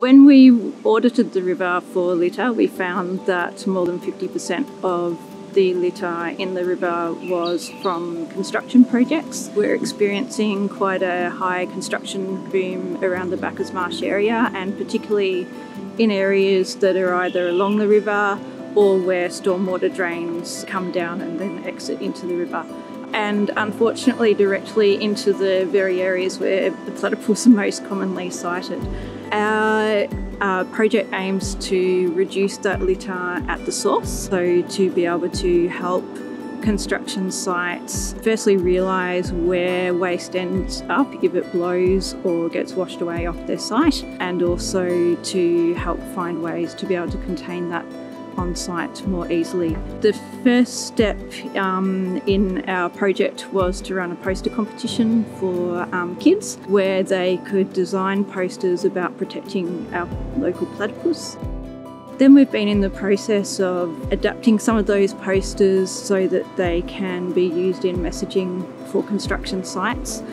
When we audited the river for litter, we found that more than 50% of the litter in the river was from construction projects. We're experiencing quite a high construction boom around the Bacchus Marsh area and particularly in areas that are either along the river or where stormwater drains come down and then exit into the river and unfortunately directly into the very areas where the platypus are most commonly sighted. Our uh, project aims to reduce that litter at the source, so to be able to help construction sites firstly realise where waste ends up if it blows or gets washed away off their site, and also to help find ways to be able to contain that on site more easily. The first step um, in our project was to run a poster competition for um, kids where they could design posters about protecting our local platypus. Then we've been in the process of adapting some of those posters so that they can be used in messaging for construction sites.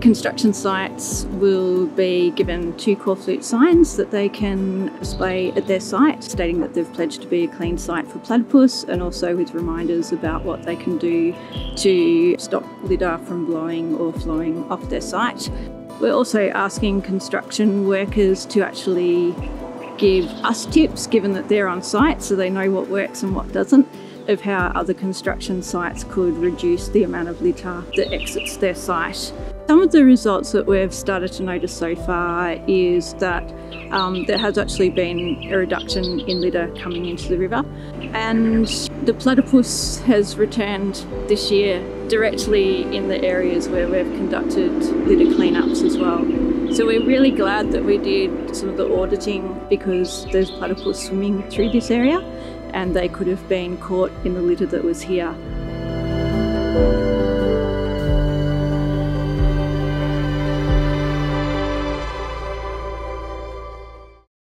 Construction sites will be given two corflute signs that they can display at their site, stating that they've pledged to be a clean site for platypus and also with reminders about what they can do to stop litter from blowing or flowing off their site. We're also asking construction workers to actually give us tips, given that they're on site, so they know what works and what doesn't, of how other construction sites could reduce the amount of litter that exits their site. Some of the results that we've started to notice so far is that um, there has actually been a reduction in litter coming into the river, and the platypus has returned this year directly in the areas where we've conducted litter cleanups as well. So we're really glad that we did some of the auditing because there's platypus swimming through this area and they could have been caught in the litter that was here.